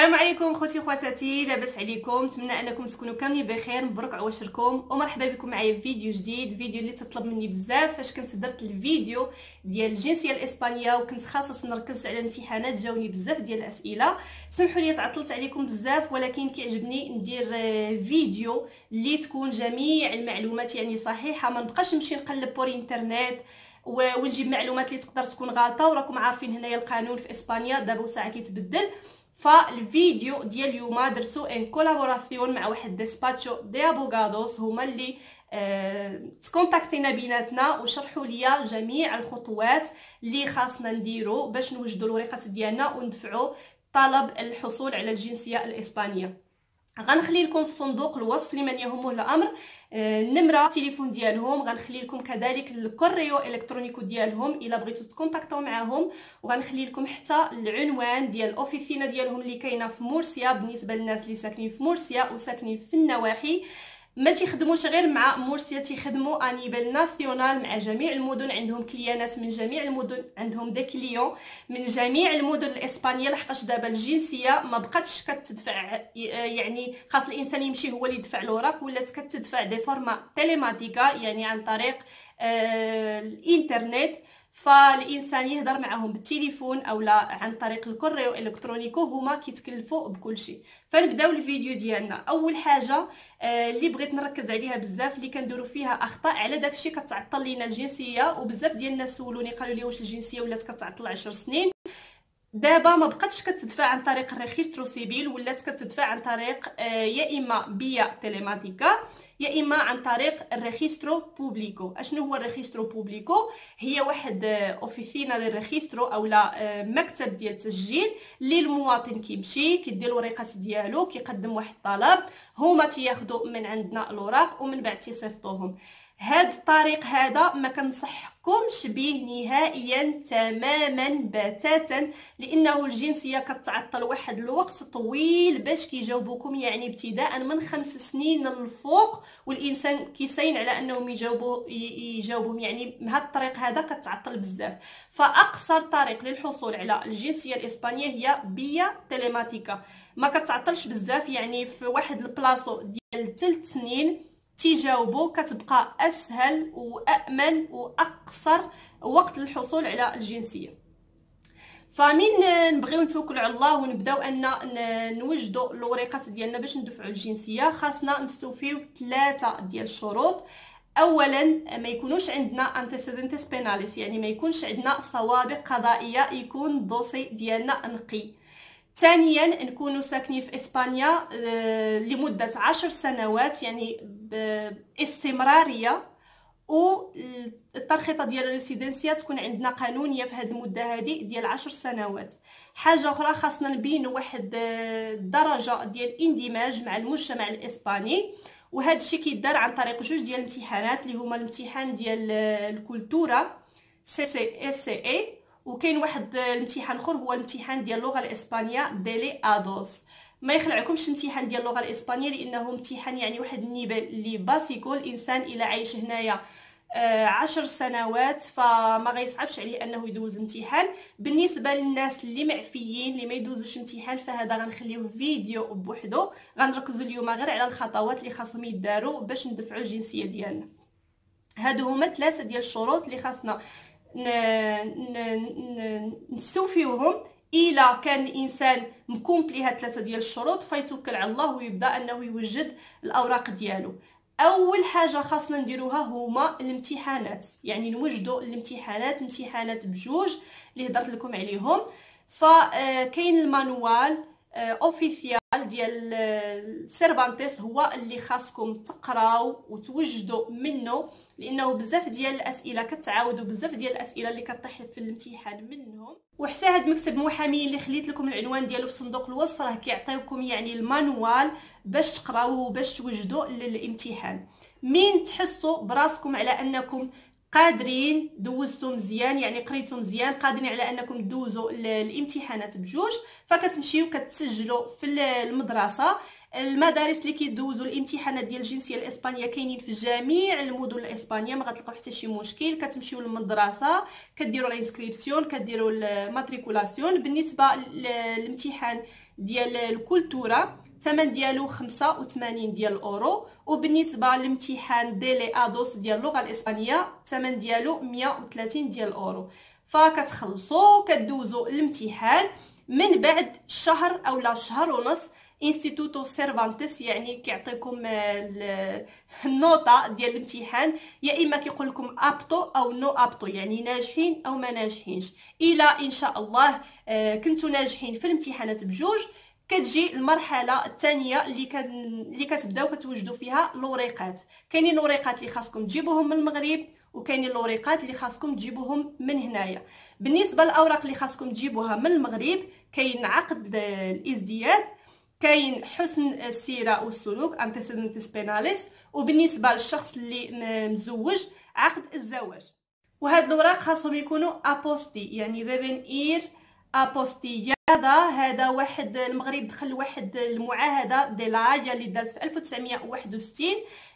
السلام عليكم خوتي خواتاتي لاباس عليكم نتمنى أنكم تكونوا كاملين بخير مبروك عواشركم ومرحبا بكم معايا في فيديو جديد فيديو اللي تطلب مني بزاف فاش كنت درت الفيديو ديال الجنسية الإسبانية وكنت خاصة نركز على الامتحانات جاوني بزاف ديال الأسئلة. سمحوا لي تعطلت عليكم بزاف ولكن كيعجبني ندير آه، فيديو اللي تكون جميع المعلومات يعني صحيحة ما نبقاش نمشي نقلب por internet ونجيب معلومات اللي تقدر تكون غلطه وراكم عارفين هنايا القانون في إسبانيا دابا ساعه كيتبدل. فالفيديو ديال اليوم درتو en colaboración مع واحد despacho de abogados هما اللي آه تكونتاكتينا بيناتنا وشرحوا ليا جميع الخطوات اللي خاصنا نديرو باش نوجدوا الوريقات ديالنا وندفعوا طلب الحصول على الجنسية الإسبانية. غنخلي لكم في صندوق الوصف لمن يهمه الأمر النمره التليفون ديالهم. غنخلي لكم كذلك ال correo electrónico ديالهم إلا بغيتو تكونتاكتو معاهم. وغنخلي لكم حتى العنوان ديال ال oficina ديالهم اللي كاينة في مرسيا بالنسبة للناس اللي ساكنين في مرسيا وساكنين في النواحي. ما تيخدموش غير مع مرسيا تيخدموا a nivel nacional مع جميع المدن. عندهم كليانات من جميع المدن عندهم des clients من جميع المدن الإسبانية لحقاش دابا الجنسية ما بقاتش كتدفع يعني خاص الإنسان يمشي هو اللي يدفع الاوراق ولات كتدفع de forma telemática يعني عن طريق آه الإنترنت. فالإنسان يهضر معهم بالتليفون أو لا عن طريق ال correo electrónico هما كيتكلفوا بكل شيء. فنبداو الفيديو ديالنا. أول حاجة آه اللي بغيت نركز عليها بزاف اللي كنديروا فيها أخطاء على داكشي كتعطل لينا الجنسية وبزاف ديال الناس سولوني قالوا لي واش الجنسية ولات كتعطل 10 سنين. دابا ما بقاتش كتدفع عن طريق ال registro civil ولات كتدفع عن طريق آه يا إما vía telemática. يا إما عن طريق ال registro público. أشنو هو ال registro público؟ هي واحد oficina لل registro اولا مكتب ديال التسجيل اللي المواطن كيمشي كيدير الوريقات ديالو كيقدم واحد الطلب. هما تياخذوا من عندنا الاوراق ومن بعد تيصيفطوهم. هاد الطريق هذا ما كنصحكمش به نهائيا تماما بتاتا لأنه الجنسية كتعطل واحد الوقت طويل باش كيجاوبوكم يعني ابتداء من خمس سنين للفوق والإنسان كيتسنى على أنهم يجاوبوا يجاوبهم. يعني هاد الطريق هذا كتعطل بزاف. فأقصر طريق للحصول على الجنسية الإسبانية هي بيا تيليماتيكا. ما كتعطلش بزاف يعني في واحد البلاصو ديال 3 سنين. تيجاوبوا كتبقى أسهل وامن وأقصر وقت للحصول على الجنسية. فمن نبغيو نتوكلوا على الله ونبداو أن نوجدوا الوريقات ديالنا باش ندفعوا الجنسية خاصنا نستوفيو ثلاثة ديال الشروط. اولا ما يكونوش عندنا انتيسيدنتس بيناليس يعني ما يكونش عندنا سوابق قضائية يكون الدوسي ديالنا نقي ثانيا نكونوا ساكنين في إسبانيا آه، لمدة عشر سنوات يعني باستمرارية والترخيطه ديال الريسيدنسيا تكون عندنا قانونية في هذه المدة هذه ديال عشر سنوات. حاجة أخرى خاصنا نبينوا واحد الدرجه ديال الاندماج مع المجتمع الإسباني وهذا الشيء كيدار عن طريق جوج ديال الامتحانات اللي هما الامتحان ديال ال cultura CCSE وكاين واحد الامتحان أخر هو الامتحان ديال اللغة الإسبانية DELE A dos. ما يخلعكمش الامتحان ديال اللغة الإسبانية لأنه امتحان يعني واحد ال nivel اللي básico الانسان إلى عايش هنايا آه عشر سنوات فما غيصعبش عليه أنه يدوز امتحان. بالنسبة للناس اللي معفيين اللي ما يدوزوش امتحان فهذا غنخليوه فيديو بوحدو. غنركزوا اليوم غير على الخطوات اللي خاصهم يداروا باش ندفعوا الجنسية ديالنا. هادو هما ثلاثة ديال الشروط اللي خاصنا نستوفيوهم الا كان الانسان مكومبلي هاد ثلاثة ديال الشروط فيتوكل على الله ويبدأ أنه يوجد الأوراق ديالو. أول حاجة خاصنا نديروها هما الامتحانات يعني نوجدوا الامتحانات امتحانات بجوج اللي هضرت لكم عليهم. فكاين ال manual oficial ديال Cervantes هو اللي خاصكم تقراو وتوجدوا منه لأنه بزاف ديال الأسئلة كتعاود وبزاف ديال الأسئلة اللي كطيح في الامتحان منهم. وحتى هاد مكتب محامي اللي خليت لكم العنوان ديالو في صندوق الوصف راه كيعطيوكم يعني ال manual باش تقراوه باش توجدوا للامتحان. من تحسوا براسكم على أنكم قادرين دوزتو مزيان يعني قريتو مزيان قادرين على أنكم دوزوا الامتحانات بجوج فكتمشيو كتسجلوا في المدرسة. المدارس اللي كيدوزوا الامتحانات ديال الجنسية الإسبانية كاينين في جميع المدن الإسبانية ما غتلقاو حتى شي مشكل. كتمشيو للمدرسة كديروا ال inscripción كديروا ال matriculación بالنسبة للامتحان ديال ال cultura الثمن ديالو 85 ديال الأورو وبالنسبة للامتحان DELE A dos ديال اللغة الإسبانية الثمن ديالو 130 ديال الأورو. فكتخلصوا كدوزوا الامتحان من بعد شهر أو لا شهر ونص. Instituto Cervantes يعني كيعطيكم النوطة ديال الامتحان. يا إما كيقول لكم apto أو no apto يعني ناجحين أو ما ناجحينش. إلى إن شاء الله آه، كنتو ناجحين في الامتحانات بجوج. كتجي المرحلة الثانية اللي كان اللي كتبداو كتوجدوا فيها الوريقات كاينين الوريقات اللي خاصكم تجيبوهم من المغرب وكاينين الوريقات اللي خاصكم تجيبوهم من هنايا. بالنسبة للأوراق اللي خاصكم تجيبوها من المغرب كاين عقد الازدياد كاين حسن السيرة والسلوك antecedentes penales وبالنسبة للشخص اللي مزوج عقد الزواج. وهاد الأوراق خاصهم يكونوا apostillé يعني deben ir apostillé هذا واحد المغرب دخل واحد المعاهدة ديال La Haya اللي دارت في 1961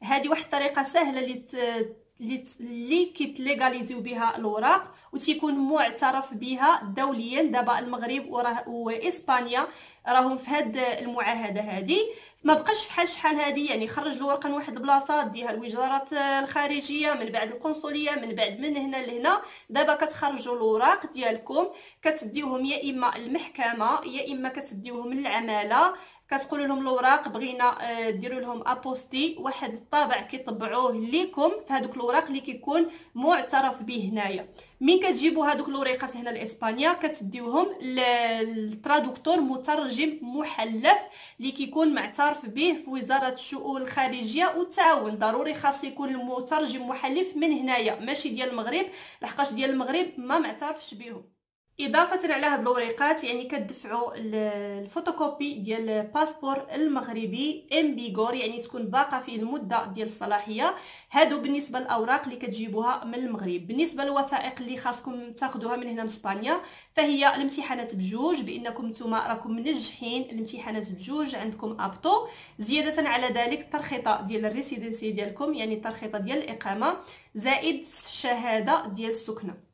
هذه واحد الطريقة سهلة اللي اللي كيتليغاليزيو بها الأوراق وتيكون معترف بها دوليا. دابا المغرب واسبانيا راهم في هاد المعاهدة هذه ما بقاش فحال شحال هذه يعني خرج الورقة من واحد البلاصة ديها الوزارات الخارجية من بعد القنصلية من بعد من هنا لهنا. دابا كتخرجوا الاوراق ديالكم كتديوهم يا إما المحكمة يا إما كتديوهم للعماله كتقولوا لهم الأوراق بغينا آه، ديروا لهم أبوستي واحد الطابع كيطبعوه ليكم في هذوك الأوراق اللي كيكون معترف به هنايا. من كتجيبوا هذوك الاوريقات هنا لإسبانيا كتديوهم للترادكتور مترجم محلف اللي كيكون معترف به في وزارة الشؤون الخارجية والتعاون ضروري خاص يكون المترجم محلف من هنايا ماشي ديال المغرب لحقاش ديال المغرب ما معترفش بهم إضافة على هاد الوريقات يعني كتدفعوا الفوتوكوبي ديال ال passeport المغربي en vigor يعني تكون باقة فيه المدة ديال الصلاحية. هادو بالنسبة للأوراق اللي كتجيبوها من المغرب. بالنسبة للوثائق اللي خاصكم تاخذوها من هنا من إسبانيا فهي الامتحانات بجوج بإنكم نتوما راكم منجحين. الامتحانات بجوج عندكم apto. زيادة على ذلك ال tarjeta ديال ال residencia ديالكم يعني ال tarjeta ديال الإقامة. زائد الشهاده ديال السكنة.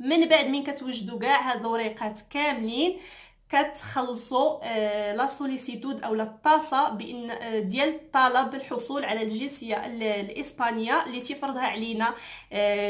من بعد من كتوجدوا كاع هاد الوريقات كاملين كتخلصوا آه la solicitud أو ال tasa بإن آه ديال طلب الحصول على الجنسية الإسبانية اللي تيفرضها علينا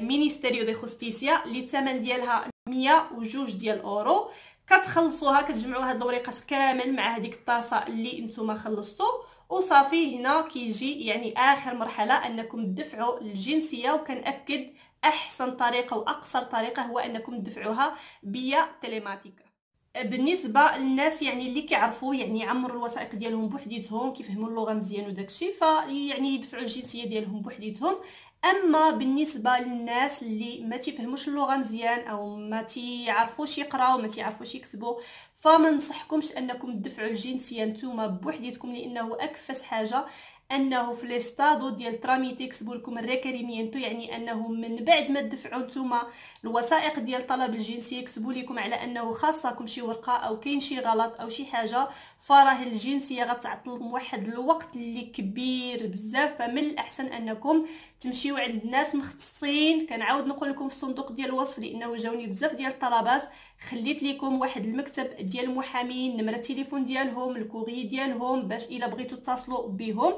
Ministerio de Justicia اللي الثمن ديالها 102 ديال أورو. كتخلصوها كتجمعوا هاد الوريقات كامل مع هذيك ال tasa اللي نتوما خلصتوا وصافي هنا كيجي يعني آخر مرحلة أنكم تدفعوا الجنسية وكنأكد أحسن طريقة وأقصر طريقة هو أنكم تدفعوها بيا تيليماتيك بالنسبة للناس يعني اللي كيعرفوا يعني يعمروا الوثائق ديالهم بوحديتهم كيفهموا اللغة مزيان وداكشي فيعني يدفعوا الجنسية ديالهم بوحديتهم. أما بالنسبة للناس اللي ما تيفهموش اللغة مزيان أو ما تيعرفوش يقراو ما تيعرفوش يكتبوا فما نصحكمش أنكم تدفعوا الجنسية نتوما بوحديتكم لأنه أكفس حاجة أنه في el estado ديال trámite يكتبوا لكم ال requerimiento يعني أنه من بعد ما تدفعوا نتوما الوثائق ديال طلب الجنسيه يكتبوا لكم على أنه خاصكم شي ورقة أو كاين شي غلط أو شي حاجة فراه الجنسية غتعطلكم واحد الوقت اللي كبير بزاف. فمن الأحسن أنكم تمشيو عند الناس مختصين. كنعاود نقول لكم في الصندوق ديال الوصف لأنه جاوني بزاف ديال الطلبات. خليت لكم واحد المكتب ديال المحامين نمرة التليفون ديالهم الكوري ديالهم باش إلا بغيتو تتصلوا بهم.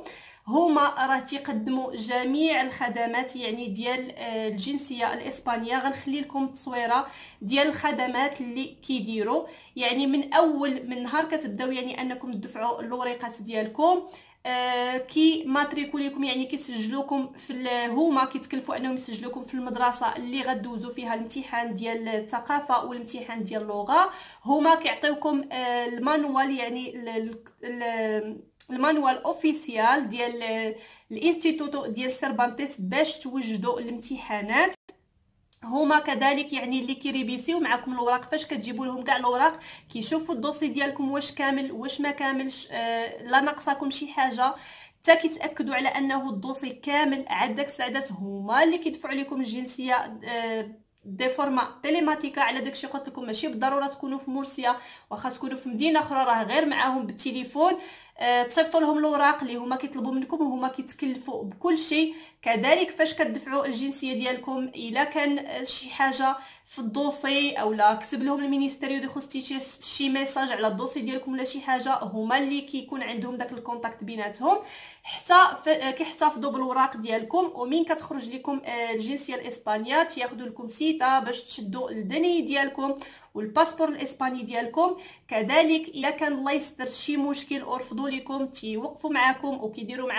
هما راه تيقدموا جميع الخدمات يعني ديال آه، الجنسية الإسبانية. غنخلي لكم التصويره ديال الخدمات اللي كيديروا. يعني من أول من نهار كتبداو يعني أنكم تدفعوا الوريقات ديالكم. كي ماتريكوليكم يعني كيسجلوكم في هما كيتكلفوا أنهم يسجلوكم في المدرسة اللي غدوزوا فيها الامتحان ديال الثقافة والامتحان ديال اللغة. هما كيعطيوكم آه ال manual يعني ال manual oficial ديال ال Instituto ديال Cervantes باش توجدوا الامتحانات. هما كذلك يعني اللي كي revisi و معكم الاوراق فاش كتجيبوا لهم كاع الاوراق كيشوفوا ال dossier ديالكم واش كامل واش ما كاملش آه لا ناقصاكم شي حاجة. حتى كيتاكدوا على أنه ال dossier كامل عندك سعادات هما اللي كيدفعوا لكم الجنسية آه de forma telemática على داكشي قلت لكم ماشي بالضرورة تكونوا في مرسيا واخا تكونوا في مدينة أخرى راه غير معاهم بالتليفون. تصيفطوا لهم الاوراق اللي هما كيطلبوا منكم وهما كيتكلفوا بكل شيء. كذلك فاش كتدفعوا الجنسية ديالكم إلا كان شي حاجة في ال dossier أو لا كتب لهم ال Ministerio de Justicia شي message على ال dossier ديالكم ولا شي حاجة هما اللي كيكون عندهم داك ال contact بيناتهم. حتى كيحتفظوا بالوراق ديالكم ومين كتخرج لكم آه، الجنسية الإسبانية تياخذوا لكم cita باش تشدوا ال DNI ديالكم. وال passeport الإسباني ديالكم. كذلك الا كان الله يستر شي مشكل أو رفضوا لكم تيوقفوا معاكم وكيديروا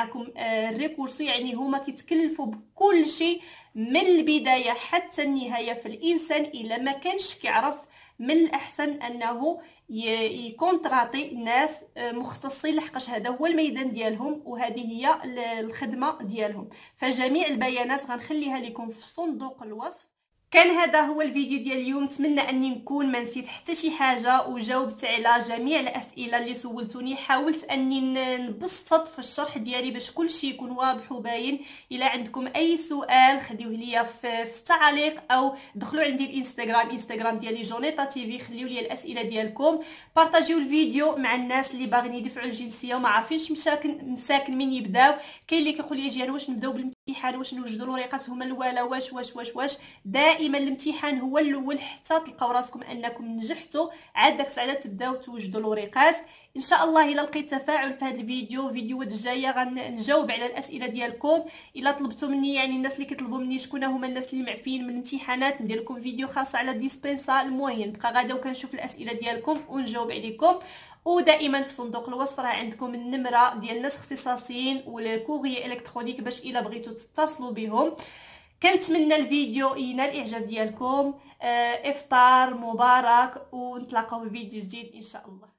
ال recurso آه، يعني هما كيتكلفوا بكل شيء من البداية حتى النهاية فالانسان إلا ما كانش كيعرف من الأحسن أنه ي contratar ناس آه، مختصين لحقاش هذا هو الميدان ديالهم وهذه هي الخدمة ديالهم. فجميع البيانات غنخليها لكم في صندوق الوصف. كان هذا هو الفيديو ديال اليوم. نتمنى أني نكون ما نسيت حتى شي حاجة وجاوبت على جميع الأسئلة اللي سولتوني. حاولت أني نبسط في الشرح ديالي باش كل شيء يكون واضح وباين. إلا عندكم أي سؤال خليوه ليا في, في التعليق أو دخلوا عندي الإنستغرام إنستغرام ديالي جونيتا تي في خليو لي الأسئلة ديالكم. بارطاجيو الفيديو مع الناس اللي باغيين يدفعوا الجنسية وما عارفينش مساكن مساكن من يبداو. كاين اللي كيقول لي جيان واش نبداو بالامتحان واش نوجدوا الوريقات هما الاولى واش واش واش واش. دائما الامتحان هو الأول حتى تلقاو راسكم أنكم نجحتوا. عاد داك الساعة تبداو توجدوا الوريقات إن شاء الله إلا لقيت تفاعل في هذا الفيديو فيديوهات الجاية غنجاوب على الأسئلة ديالكم. إلا طلبتوا مني يعني الناس اللي كيطلبوا مني شكون هما الناس اللي معفيين من الامتحانات ندير لكم فيديو خاص على ديسبنسا المهم. بقى غادا وكنشوف الأسئلة ديالكم ونجاوب عليكم. ودائما في صندوق الوصف راه عندكم النمرة ديال الناس اختصاصيين والكوري إلكترونيك باش إلا بغيتوا تتصلوا بهم. كنتمنى الفيديو ينال الإعجاب ديالكم. آه، إفطار مبارك ونتلاقاو في فيديو جديد إن شاء الله.